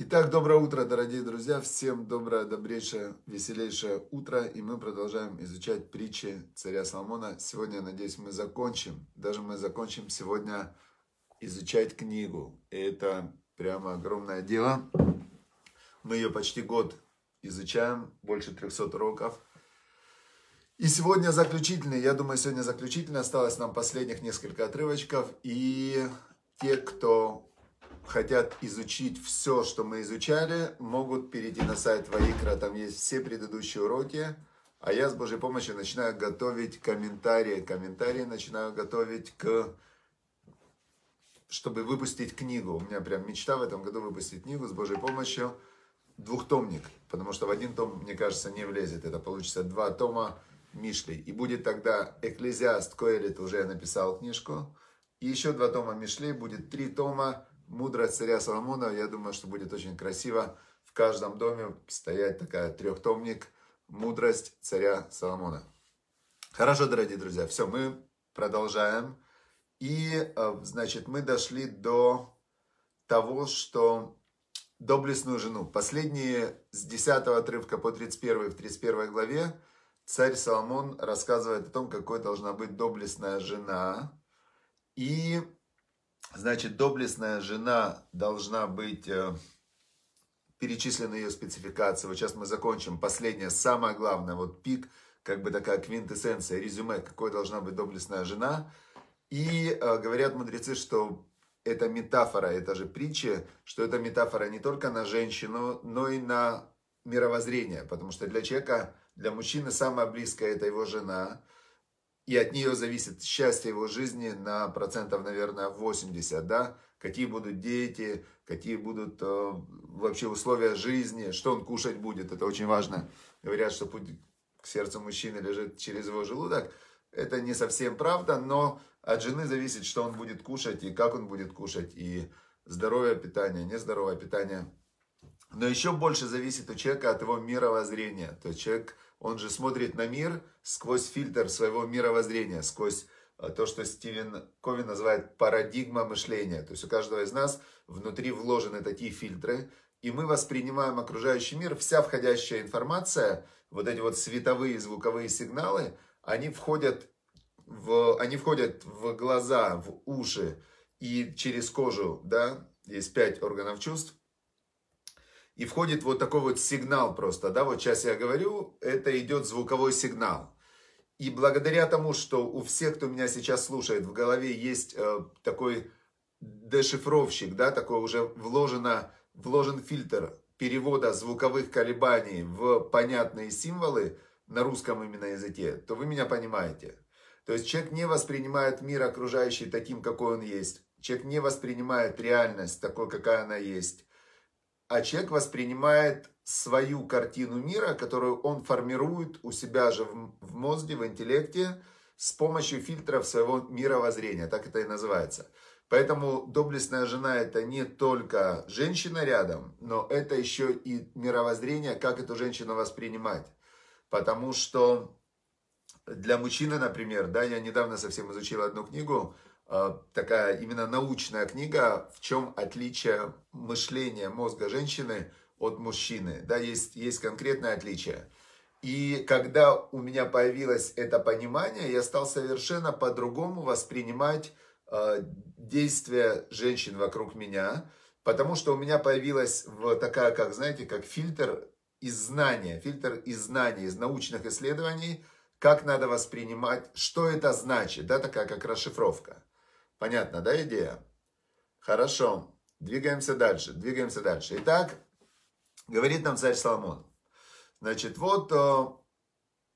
Итак, доброе утро, дорогие друзья. Всем доброе, добрейшее, веселейшее утро. И мы продолжаем изучать притчи царя Соломона. Сегодня, надеюсь, мы закончим. Даже мы закончим сегодня изучать книгу. И это прямо огромное дело. Мы ее почти год изучаем, больше 300 уроков. И сегодня заключительный, я думаю, сегодня заключительный. Осталось нам последних несколько отрывочков. И те, кто хотят изучить все, что мы изучали, могут перейти на сайт Ваикра, там есть все предыдущие уроки. А я с Божьей помощью начинаю готовить комментарии. Комментарии начинаю готовить к чтобы выпустить книгу. У меня прям мечта в этом году выпустить книгу с Божьей помощью. Двухтомник, потому что в один том, мне кажется, не влезет. Это получится два тома Мишли. И будет тогда Экклезиаст Коэлит, уже написал книжку. И еще два тома Мишли, будет три тома мудрость царя Соломона, я думаю, что будет очень красиво в каждом доме стоять такая трехтомник мудрость царя Соломона. Хорошо, дорогие друзья, все, мы продолжаем. И, э, значит, мы дошли до того, что доблестную жену. Последние с 10 отрывка по 31 в 31 главе царь Соломон рассказывает о том, какой должна быть доблестная жена. И Значит, доблестная жена должна быть, э, перечислена ее спецификация. Вот сейчас мы закончим. Последнее, самое главное, вот пик, как бы такая квинтэссенция, резюме, какой должна быть доблестная жена. И э, говорят мудрецы, что это метафора, это же притча, что это метафора не только на женщину, но и на мировоззрение. Потому что для человека, для мужчины самое близкое это его жена – и от нее зависит счастье его жизни на процентов, наверное, 80, да, какие будут дети, какие будут э, вообще условия жизни, что он кушать будет, это очень важно. Говорят, что путь к сердцу мужчины лежит через его желудок, это не совсем правда, но от жены зависит, что он будет кушать и как он будет кушать, и здоровое питание, нездоровое питание. Но еще больше зависит у человека от его мировоззрения, то есть человек он же смотрит на мир сквозь фильтр своего мировоззрения, сквозь э, то, что Стивен Кови называет парадигма мышления. То есть у каждого из нас внутри вложены такие фильтры, и мы воспринимаем окружающий мир, вся входящая информация, вот эти вот световые звуковые сигналы, они входят в, они входят в глаза, в уши и через кожу, да, есть пять органов чувств, и входит вот такой вот сигнал просто, да, вот сейчас я говорю, это идет звуковой сигнал. И благодаря тому, что у всех, кто меня сейчас слушает, в голове есть э, такой дешифровщик, да, такой уже вложено, вложен фильтр перевода звуковых колебаний в понятные символы на русском именно языке, то вы меня понимаете. То есть человек не воспринимает мир окружающий таким, какой он есть. Человек не воспринимает реальность такой, какая она есть а человек воспринимает свою картину мира, которую он формирует у себя же в мозге, в интеллекте, с помощью фильтров своего мировоззрения, так это и называется. Поэтому доблестная жена это не только женщина рядом, но это еще и мировоззрение, как эту женщину воспринимать. Потому что для мужчины, например, да, я недавно совсем изучил одну книгу, такая именно научная книга, в чем отличие мышления мозга женщины от мужчины. Да, есть, есть конкретное отличие. И когда у меня появилось это понимание, я стал совершенно по-другому воспринимать э, действия женщин вокруг меня, потому что у меня появилась вот такая, как знаете, как фильтр из знания, фильтр из знаний, из научных исследований, как надо воспринимать, что это значит, да, такая как расшифровка. Понятно, да, идея? Хорошо. Двигаемся дальше, двигаемся дальше. Итак, говорит нам царь Соломон. Значит, вот э,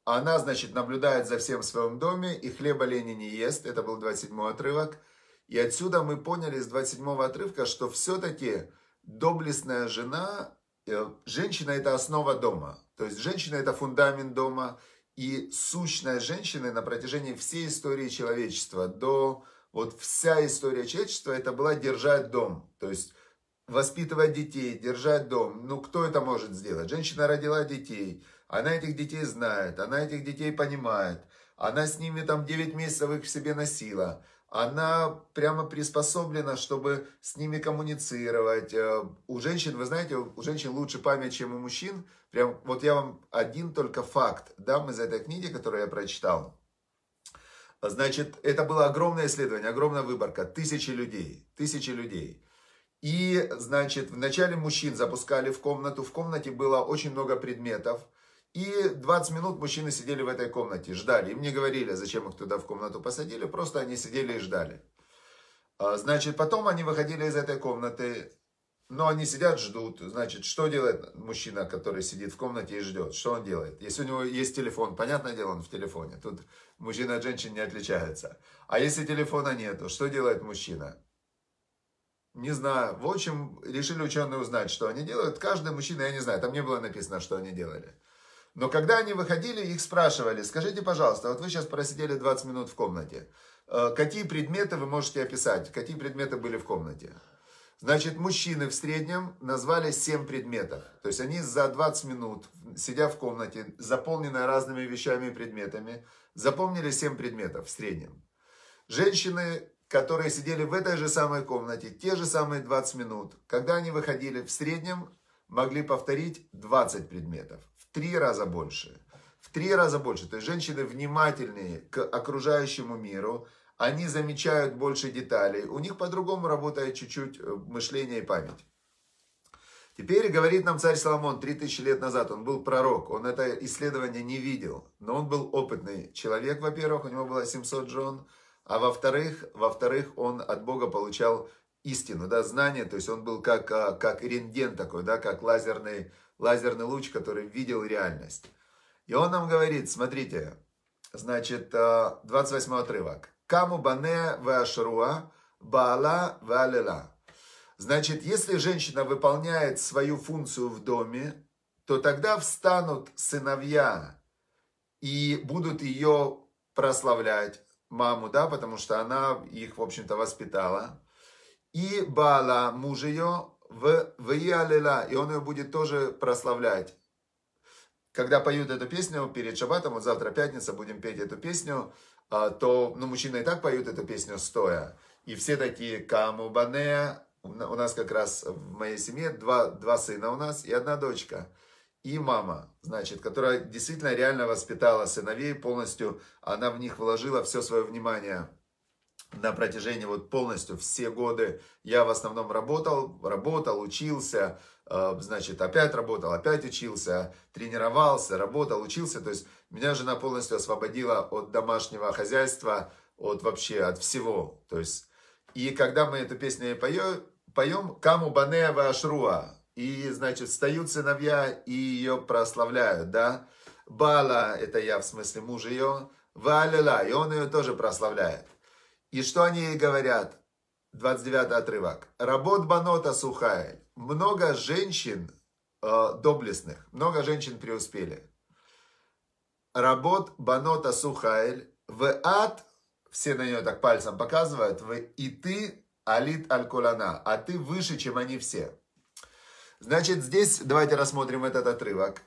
она, значит, наблюдает за всем в своем доме, и хлеба лени не ест. Это был 27 отрывок. И отсюда мы поняли с 27 отрывка, что все-таки доблестная жена, э, женщина это основа дома. То есть женщина это фундамент дома. И сущность женщины на протяжении всей истории человечества до вот вся история человечества это была держать дом. То есть воспитывать детей, держать дом. Ну, кто это может сделать? Женщина родила детей, она этих детей знает, она этих детей понимает, она с ними там 9 месяцев их в себе носила, она прямо приспособлена, чтобы с ними коммуницировать. Э, у женщин, вы знаете, у женщин лучше память, чем у мужчин. Прям вот я вам один только факт дам из этой книги, которую я прочитал. Значит, это было огромное исследование, огромная выборка, тысячи людей, тысячи людей. И, значит, вначале мужчин запускали в комнату, в комнате было очень много предметов, и 20 минут мужчины сидели в этой комнате, ждали. Им не говорили, зачем их туда в комнату посадили, просто они сидели и ждали. А, значит, потом они выходили из этой комнаты, но они сидят, ждут. Значит, что делает мужчина, который сидит в комнате и ждет? Что он делает? Если у него есть телефон, понятное дело, он в телефоне. Тут мужчина от женщин не отличается. А если телефона нету, что делает мужчина? Не знаю. В общем, решили ученые узнать, что они делают. Каждый мужчина, я не знаю, там не было написано, что они делали. Но когда они выходили, их спрашивали, скажите, пожалуйста, вот вы сейчас просидели 20 минут в комнате, э, какие предметы вы можете описать, какие предметы были в комнате? Значит, мужчины в среднем назвали 7 предметов. То есть они за 20 минут, сидя в комнате, заполненной разными вещами и предметами, запомнили 7 предметов в среднем. Женщины, которые сидели в этой же самой комнате, те же самые 20 минут, когда они выходили в среднем, могли повторить 20 предметов три раза больше. В три раза больше. То есть женщины внимательнее к окружающему миру, они замечают больше деталей, у них по-другому работает чуть-чуть э, мышление и память. Теперь говорит нам царь Соломон 3000 лет назад, он был пророк, он это исследование не видел, но он был опытный человек, во-первых, у него было 700 жен, а во-вторых, во-вторых, он от Бога получал истину, да, знание, то есть он был как, а, как рентген такой, да, как лазерный лазерный луч, который видел реальность. И он нам говорит, смотрите, значит, 28 э, отрывок. Каму бане веашруа, баала веалела. Значит, если женщина выполняет свою функцию в доме, то тогда встанут сыновья и будут ее прославлять, маму, да, потому что она их, в общем-то, воспитала. И Бала, муж ее, в Ваиалила, и он ее будет тоже прославлять. Когда поют эту песню перед шаббатом, вот завтра пятница, будем петь эту песню, то, ну, мужчины и так поют эту песню стоя. И все такие каму банея, у нас как раз в моей семье два, два сына у нас и одна дочка. И мама, значит, которая действительно реально воспитала сыновей полностью, она в них вложила все свое внимание на протяжении вот полностью все годы я в основном работал, работал, учился, значит, опять работал, опять учился, тренировался, работал, учился. То есть меня жена полностью освободила от домашнего хозяйства, от вообще, от всего. То есть, и когда мы эту песню поем, поем «Каму бане вашруа», и, значит, встают сыновья и ее прославляют, да. Бала, это я, в смысле муж ее, Валила, и он ее тоже прославляет. И что они говорят? 29 отрывок. Работ банота сухая. Много женщин э, доблестных, много женщин преуспели. Работ банота сухайль. В ад, все на нее так пальцем показывают, в и ты алит аль-кулана, а ты выше, чем они все. Значит, здесь давайте рассмотрим этот отрывок.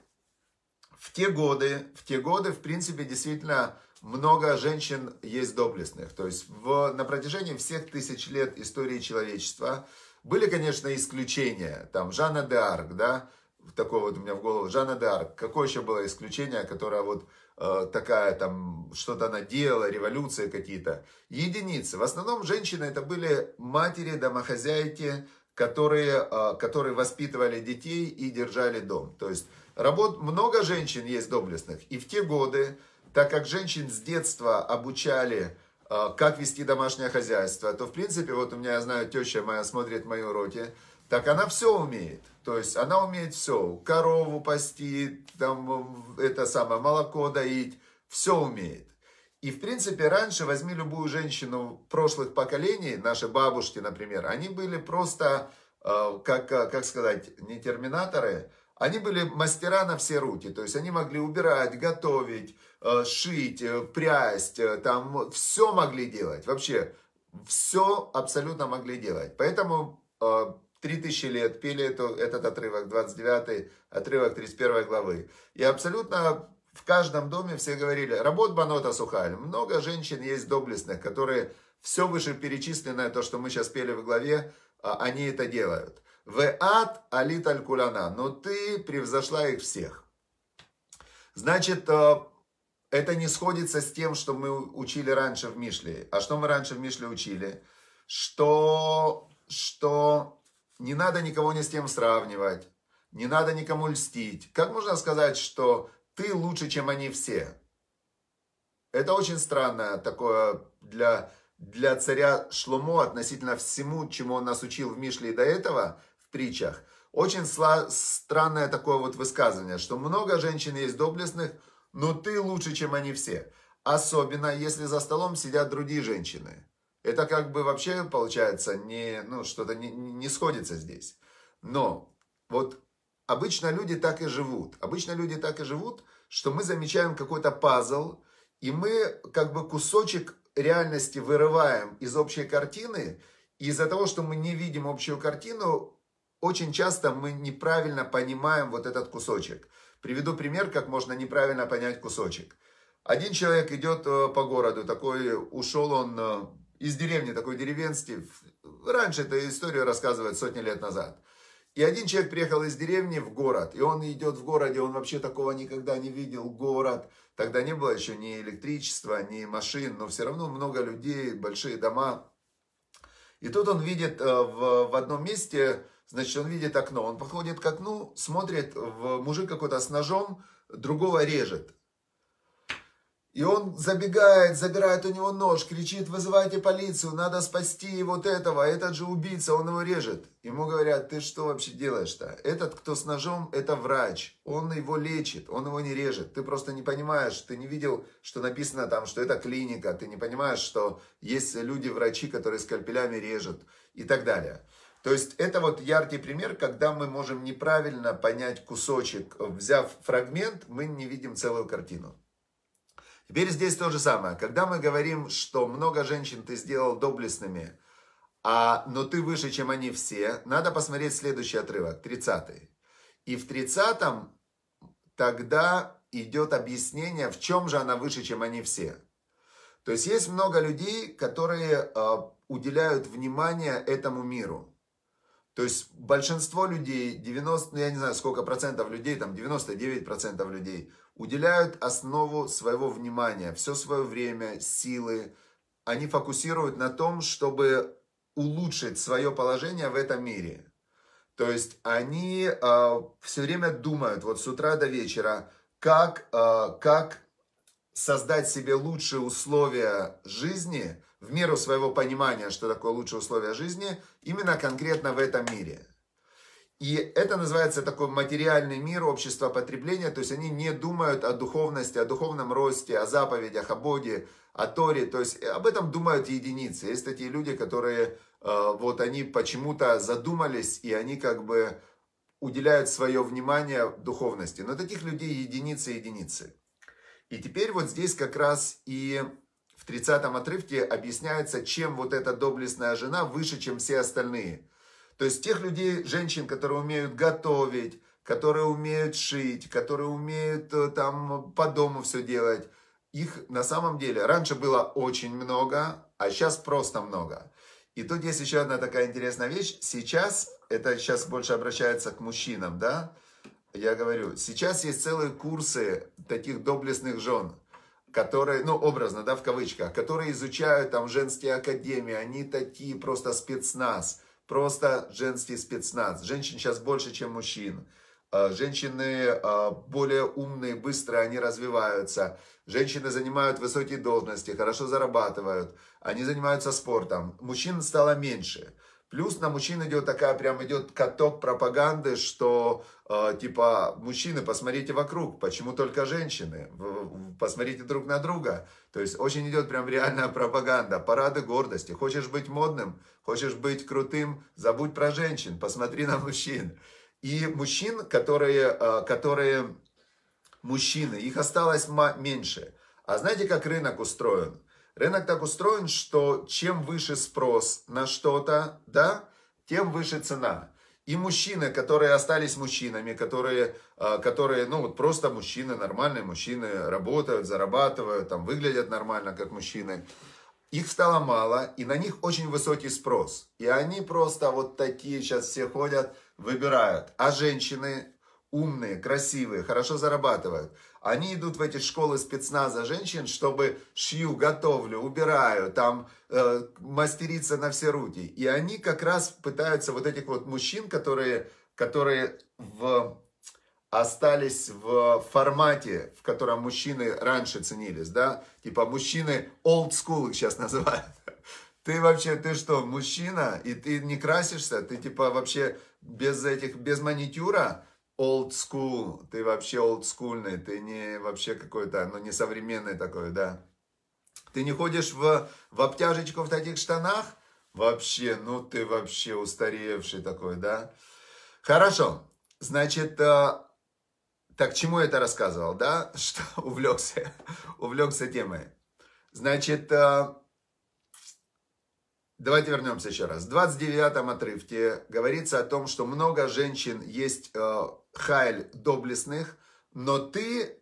В те годы, в те годы, в принципе, действительно, много женщин есть доблестных. То есть в, на протяжении всех тысяч лет истории человечества были, конечно, исключения. Там Жанна де Арк, да, такое вот у меня в голову, Жанна де Арк. Какое еще было исключение, которое вот э, такая там, что-то она делала, революции какие-то. Единицы. В основном женщины это были матери, домохозяйки, которые, э, которые воспитывали детей и держали дом. То есть работ, много женщин есть доблестных. И в те годы так как женщин с детства обучали, э, как вести домашнее хозяйство, то, в принципе, вот у меня, я знаю, теща моя смотрит мои уроки, так она все умеет. То есть она умеет все. Корову пасти, там, это самое, молоко доить, все умеет. И, в принципе, раньше, возьми любую женщину прошлых поколений, наши бабушки, например, они были просто, э, как, как сказать, не терминаторы, они были мастера на все руки, то есть они могли убирать, готовить, э, шить, э, прясть, э, там все могли делать, вообще все абсолютно могли делать. Поэтому 3000 лет пели эту, этот отрывок, 29 отрывок 31 главы. И абсолютно в каждом доме все говорили, работ банота сухаль, много женщин есть доблестных, которые все вышеперечисленное, то, что мы сейчас пели в главе, они это делают. В ад алит аль куляна, но ты превзошла их всех. Значит, э, это не сходится с тем, что мы учили раньше в Мишле. А что мы раньше в Мишле учили? Что, что не надо никого ни с кем сравнивать, не надо никому льстить. Как можно сказать, что ты лучше, чем они все? Это очень странно такое для, для царя Шломо относительно всему, чему он нас учил в Мишле и до этого, в притчах. Очень странное такое вот высказывание, что много женщин есть доблестных, но ты лучше, чем они все. Особенно, если за столом сидят другие женщины. Это как бы вообще получается не, ну, что-то не, не сходится здесь. Но вот обычно люди так и живут. Обычно люди так и живут, что мы замечаем какой-то пазл, и мы как бы кусочек реальности вырываем из общей картины, из-за того, что мы не видим общую картину, очень часто мы неправильно понимаем вот этот кусочек. Приведу пример, как можно неправильно понять кусочек. Один человек идет э, по городу, такой ушел он э, из деревни, такой деревенский. Раньше эту историю рассказывают сотни лет назад. И один человек приехал из деревни в город, и он идет в городе, он вообще такого никогда не видел, город. Тогда не было еще ни электричества, ни машин, но все равно много людей, большие дома. И тут он видит э, в, в одном месте Значит, он видит окно, он подходит к окну, смотрит, в мужик какой-то с ножом, другого режет. И он забегает, забирает у него нож, кричит, вызывайте полицию, надо спасти вот этого, этот же убийца, он его режет. Ему говорят, ты что вообще делаешь-то? Этот, кто с ножом, это врач, он его лечит, он его не режет. Ты просто не понимаешь, ты не видел, что написано там, что это клиника, ты не понимаешь, что есть люди-врачи, которые скальпелями режут и так далее. То есть это вот яркий пример, когда мы можем неправильно понять кусочек. Взяв фрагмент, мы не видим целую картину. Теперь здесь то же самое. Когда мы говорим, что много женщин ты сделал доблестными, а, но ты выше, чем они все, надо посмотреть следующий отрывок, 30 И в 30 тогда идет объяснение, в чем же она выше, чем они все. То есть есть много людей, которые э, уделяют внимание этому миру. То есть большинство людей, 90, ну я не знаю сколько процентов людей, там 99 процентов людей уделяют основу своего внимания, все свое время, силы. Они фокусируют на том, чтобы улучшить свое положение в этом мире. То есть они э, все время думают, вот с утра до вечера, как, э, как создать себе лучшие условия жизни, в меру своего понимания, что такое лучшие условия жизни, именно конкретно в этом мире. И это называется такой материальный мир, общество потребления, то есть они не думают о духовности, о духовном росте, о заповедях, о Боге, о Торе, то есть об этом думают единицы. Есть такие люди, которые э, вот они почему-то задумались, и они как бы уделяют свое внимание духовности. Но таких людей единицы единицы. И теперь вот здесь как раз и в 30-м отрывке объясняется, чем вот эта доблестная жена выше, чем все остальные. То есть тех людей, женщин, которые умеют готовить, которые умеют шить, которые умеют э, там по дому все делать, их на самом деле раньше было очень много, а сейчас просто много. И тут есть еще одна такая интересная вещь. Сейчас, это сейчас больше обращается к мужчинам, да? Я говорю, сейчас есть целые курсы таких доблестных жен которые, ну, образно, да, в кавычках, которые изучают там женские академии, они такие просто спецназ, просто женский спецназ. Женщин сейчас больше, чем мужчин. А, женщины а, более умные, быстро они развиваются. Женщины занимают высокие должности, хорошо зарабатывают. Они занимаются спортом. Мужчин стало меньше. Плюс на мужчин идет такая, прям идет каток пропаганды, что э, типа, мужчины, посмотрите вокруг, почему только женщины? Посмотрите друг на друга. То есть очень идет прям реальная пропаганда, парады гордости. Хочешь быть модным, хочешь быть крутым, забудь про женщин, посмотри на мужчин. И мужчин, которые, э, которые мужчины, их осталось меньше. А знаете, как рынок устроен? Рынок так устроен, что чем выше спрос на что-то, да, тем выше цена. И мужчины, которые остались мужчинами, которые, а, которые, ну вот просто мужчины, нормальные мужчины, работают, зарабатывают, там выглядят нормально, как мужчины. их стало мало, и на них очень высокий спрос. И они просто вот такие сейчас все ходят, выбирают. А женщины умные, красивые, хорошо зарабатывают. Они идут в эти школы спецназа женщин, чтобы шью, готовлю, убираю, там э, мастериться на все руки. И они как раз пытаются вот этих вот мужчин, которые, которые в, остались в формате, в котором мужчины раньше ценились, да, типа мужчины old school их сейчас называют. Ты вообще, ты что, мужчина, и ты не красишься, ты типа вообще без этих, без маникюра, old school, ты вообще олдскульный, ты не вообще какой-то, ну не современный такой, да. Ты не ходишь в, в обтяжечку в таких штанах? Вообще, ну ты вообще устаревший такой, да. Хорошо, значит, э, так чему я это рассказывал, да? Что увлекся, увлекся темой. Значит, э, Давайте вернемся еще раз. В 29-м отрывке говорится о том, что много женщин есть э, хайль доблестных, но ты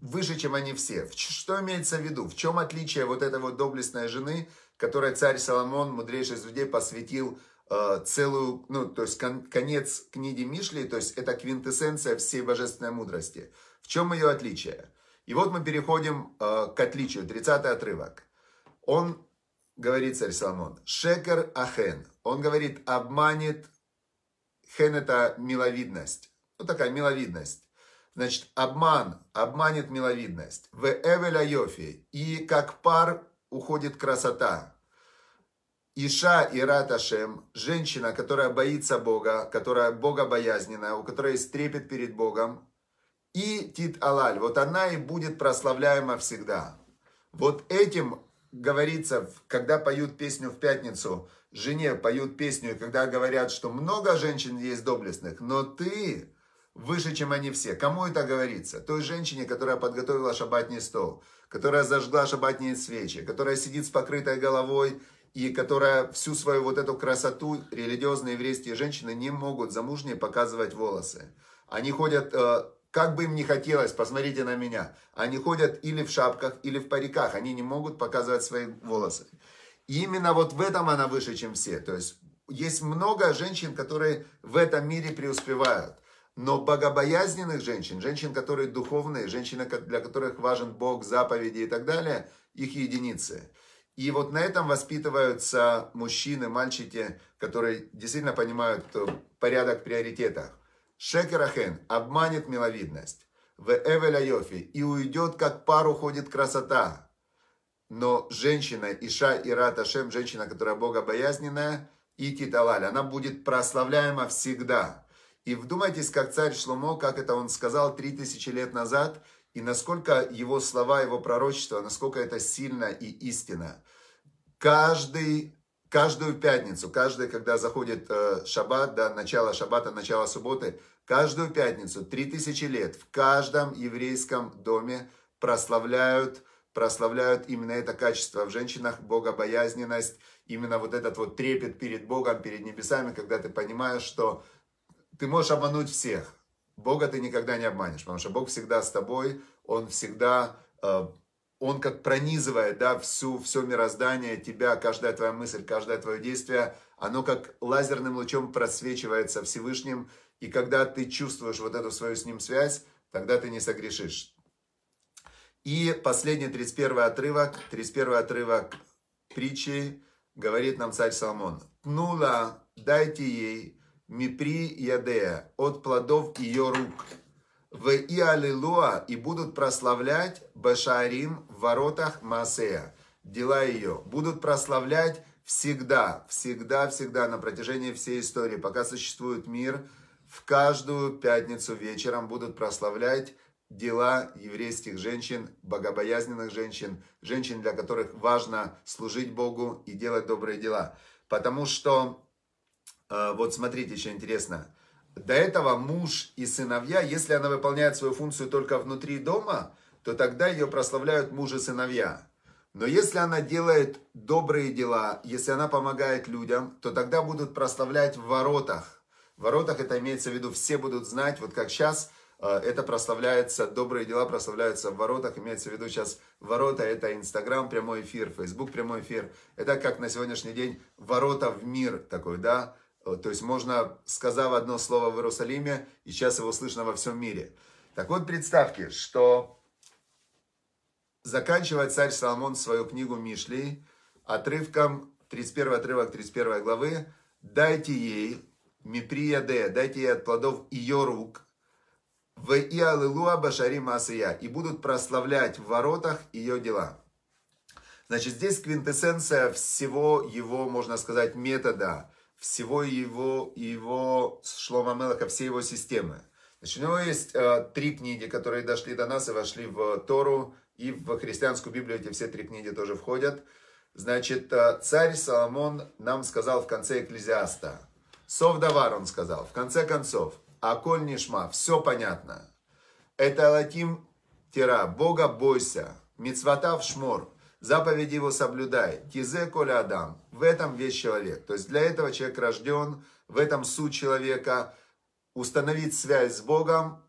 выше, чем они все. Что имеется в виду? В чем отличие вот этой вот доблестной жены, которой царь Соломон, мудрейший из людей, посвятил э, целую, ну, то есть кон, конец книги Мишли, то есть это квинтэссенция всей божественной мудрости. В чем ее отличие? И вот мы переходим э, к отличию, 30 отрывок. Он говорит царь Соломон, шекер ахен. Он говорит, обманет, хен это миловидность. Ну, такая миловидность. Значит, обман, обманет миловидность. В эвеля йофи. И как пар уходит красота. Иша и Раташем, женщина, которая боится Бога, которая богобоязненная, у которой есть трепет перед Богом, и Тит Алаль, вот она и будет прославляема всегда. Вот этим говорится, когда поют песню в пятницу, жене поют песню, когда говорят, что много женщин есть доблестных, но ты выше, чем они все. Кому это говорится? Той женщине, которая подготовила шабатний стол, которая зажгла шабатные свечи, которая сидит с покрытой головой и которая всю свою вот эту красоту, религиозные еврейские женщины не могут замужние показывать волосы. Они ходят э, как бы им ни хотелось, посмотрите на меня. Они ходят или в шапках, или в париках. Они не могут показывать свои волосы. И именно вот в этом она выше, чем все. То есть есть много женщин, которые в этом мире преуспевают. Но богобоязненных женщин, женщин, которые духовные, женщины, для которых важен Бог, заповеди и так далее, их единицы. И вот на этом воспитываются мужчины, мальчики, которые действительно понимают порядок приоритетов. Шекерахен обманет миловидность. В Эвеля Йофи и уйдет, как пар уходит красота. Но женщина, Иша и Раташем, женщина, которая богобоязненная, и Титалаль, она будет прославляема всегда. И вдумайтесь, как царь Шломо, как это он сказал три тысячи лет назад, и насколько его слова, его пророчество, насколько это сильно и истинно. Каждый каждую пятницу, каждый, когда заходит э, шаббат, да, начало шаббата, начало субботы, каждую пятницу, три тысячи лет, в каждом еврейском доме прославляют, прославляют именно это качество в женщинах, богобоязненность, именно вот этот вот трепет перед Богом, перед небесами, когда ты понимаешь, что ты можешь обмануть всех, Бога ты никогда не обманешь, потому что Бог всегда с тобой, Он всегда э, он как пронизывает, да, всю, все мироздание, тебя, каждая твоя мысль, каждое твое действие, оно как лазерным лучом просвечивается Всевышним, и когда ты чувствуешь вот эту свою с ним связь, тогда ты не согрешишь. И последний 31 отрывок, 31 отрывок притчи, говорит нам царь Соломон. «Тнула, дайте ей, мипри ядея, от плодов ее рук» в и аллилуа и будут прославлять Башарим в воротах Масея. Дела ее будут прославлять всегда, всегда, всегда на протяжении всей истории, пока существует мир, в каждую пятницу вечером будут прославлять дела еврейских женщин, богобоязненных женщин, женщин, для которых важно служить Богу и делать добрые дела. Потому что, вот смотрите, еще интересно, до этого муж и сыновья, если она выполняет свою функцию только внутри дома, то тогда ее прославляют муж и сыновья. Но если она делает добрые дела, если она помогает людям, то тогда будут прославлять в воротах. В воротах это имеется в виду, все будут знать, вот как сейчас Э, это прославляется, добрые дела прославляются в воротах. Имеется в виду сейчас ворота, это Инстаграм, прямой эфир, Фейсбук, прямой эфир. Это как на сегодняшний день ворота в мир такой, да. Э, то есть можно, сказав одно слово в Иерусалиме, и сейчас его слышно во всем мире. Так вот, представьте, что заканчивает царь Соломон свою книгу Мишли отрывком, 31 отрывок 31 главы, «Дайте ей, Миприя Д, дайте ей от плодов ее рук, в и аллилуа башари масия, и будут прославлять в воротах ее дела». Значит, здесь квинтэссенция всего его, можно сказать, метода, всего его, его Шлома Мелаха, всей его системы. Значит, у него есть э, три книги, которые дошли до нас и вошли в Тору, и в христианскую Библию эти все три книги тоже входят. Значит, э, царь Соломон нам сказал в конце Экклезиаста, Совдавар он сказал, в конце концов, Аколь Нишма, все понятно. Это Латим Тира, Бога бойся, Мицватав Шмор, заповеди его соблюдай, Тизе Коля Адам, в этом весь человек. То есть для этого человек рожден, в этом суть человека, установить связь с Богом,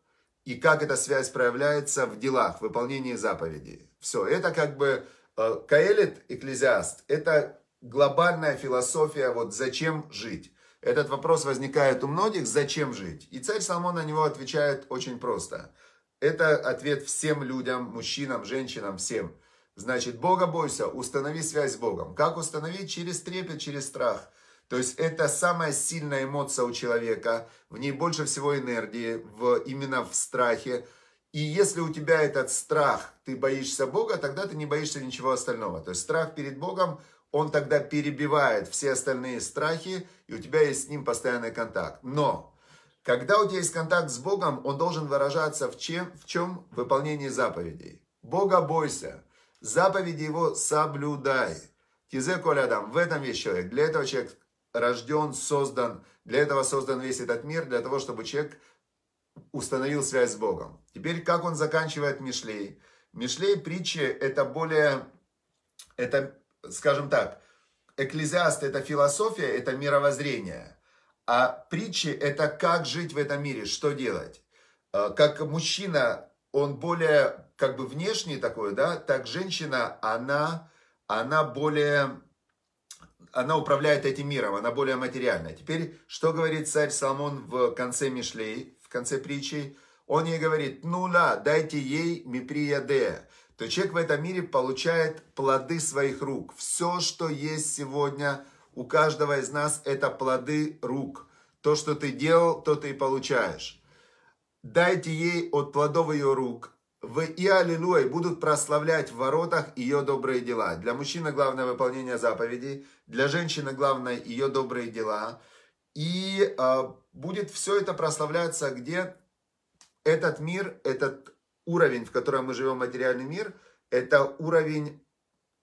и как эта связь проявляется в делах, в выполнении заповедей. Все, это как бы э, Каэлит, экклезиаст, это глобальная философия, вот зачем жить. Этот вопрос возникает у многих, зачем жить? И царь Соломон на него отвечает очень просто. Это ответ всем людям, мужчинам, женщинам, всем. Значит, Бога бойся, установи связь с Богом. Как установить? Через трепет, через страх – то есть это самая сильная эмоция у человека, в ней больше всего энергии, в, именно в страхе. И если у тебя этот страх, ты боишься Бога, тогда ты не боишься ничего остального. То есть страх перед Богом, он тогда перебивает все остальные страхи, и у тебя есть с ним постоянный контакт. Но, когда у тебя есть контакт с Богом, он должен выражаться в чем? В чем? Выполнении заповедей. Бога бойся, заповеди его соблюдай. Тизе колядам, в этом весь человек. Для этого человек рожден, создан, для этого создан весь этот мир, для того, чтобы человек установил связь с Богом. Теперь, как он заканчивает Мишлей? Мишлей притчи это более, это, скажем так, экклезиаст это философия, это мировоззрение. А притчи это как жить в этом мире, что делать. А, как мужчина, он более как бы внешний такой, да, так женщина, она, она более она управляет этим миром, она более материальная. Теперь, что говорит царь Соломон в конце Мишлей, в конце притчи? Он ей говорит, ну ла, дайте ей миприяде. То человек в этом мире получает плоды своих рук. Все, что есть сегодня у каждого из нас, это плоды рук. То, что ты делал, то ты и получаешь. Дайте ей от плодов ее рук в и аллилуйя будут прославлять в воротах ее добрые дела. Для мужчины главное выполнение заповедей, для женщины главное ее добрые дела. И э, будет все это прославляться, где этот мир, этот уровень, в котором мы живем, материальный мир, это уровень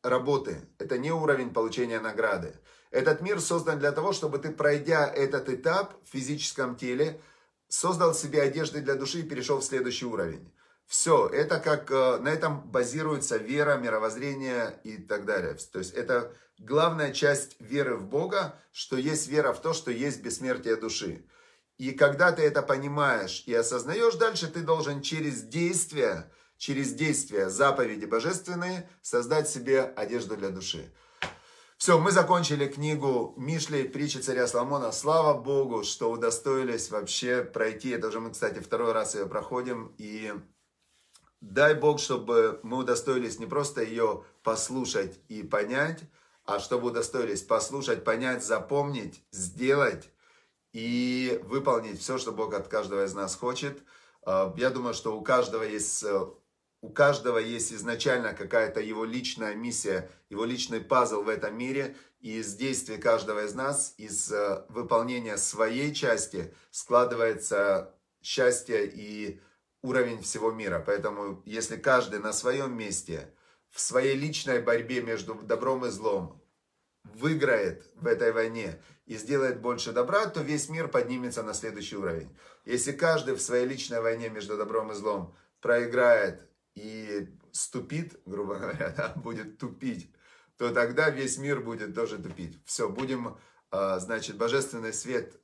работы, это не уровень получения награды. Этот мир создан для того, чтобы ты, пройдя этот этап в физическом теле, создал себе одежды для души и перешел в следующий уровень. Все, это как, э, на этом базируется вера, мировоззрение и так далее. То есть это главная часть веры в Бога, что есть вера в то, что есть бессмертие души. И когда ты это понимаешь и осознаешь, дальше ты должен через действия, через действия заповеди божественные создать себе одежду для души. Все, мы закончили книгу Мишли, притчи царя Соломона. Слава Богу, что удостоились вообще пройти. Это уже мы, кстати, второй раз ее проходим. И Дай Бог, чтобы мы удостоились не просто ее послушать и понять, а чтобы удостоились послушать, понять, запомнить, сделать и выполнить все, что Бог от каждого из нас хочет. А, я думаю, что у каждого есть, э, у каждого есть изначально какая-то его личная миссия, его личный пазл в этом мире. И из действий каждого из нас, из э, выполнения своей части складывается счастье и уровень всего мира. Поэтому, если каждый на своем месте, в своей личной борьбе между добром и злом, выиграет в этой войне и сделает больше добра, то весь мир поднимется на следующий уровень. Если каждый в своей личной войне между добром и злом проиграет и ступит, грубо говоря, да, будет тупить, то тогда весь мир будет тоже тупить. Все, будем, а, значит, божественный свет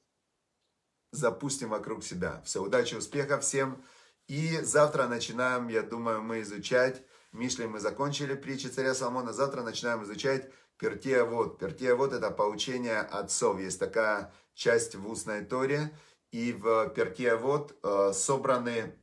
запустим вокруг себя. Все, удачи, успехов всем. И завтра начинаем, я думаю, мы изучать, Мишли мы закончили притчи царя Соломона, завтра начинаем изучать Пертия вот. Пертия вот это поучение отцов. Есть такая часть в устной торе. И в Пертия вот э, собраны,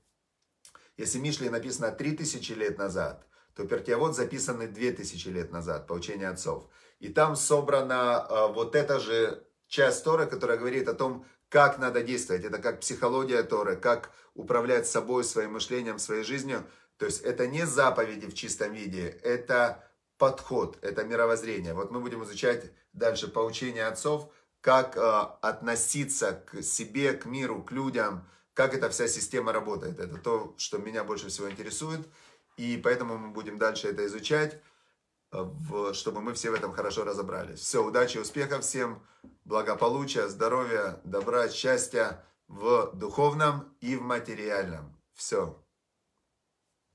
если Мишли написано 3000 лет назад, то Пертия вот записаны 2000 лет назад, поучение отцов. И там собрана э, вот эта же часть Торы, которая говорит о том, как надо действовать. Это как психология Торы, как управлять собой, своим мышлением, своей жизнью. То есть это не заповеди в чистом виде, это подход, это мировоззрение. Вот мы будем изучать дальше поучение отцов, как э, относиться к себе, к миру, к людям, как эта вся система работает. Это то, что меня больше всего интересует. И поэтому мы будем дальше это изучать, э, в, чтобы мы все в этом хорошо разобрались. Все, удачи, успехов всем, благополучия, здоровья, добра, счастья в духовном и в материальном. Все.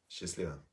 Счастливо.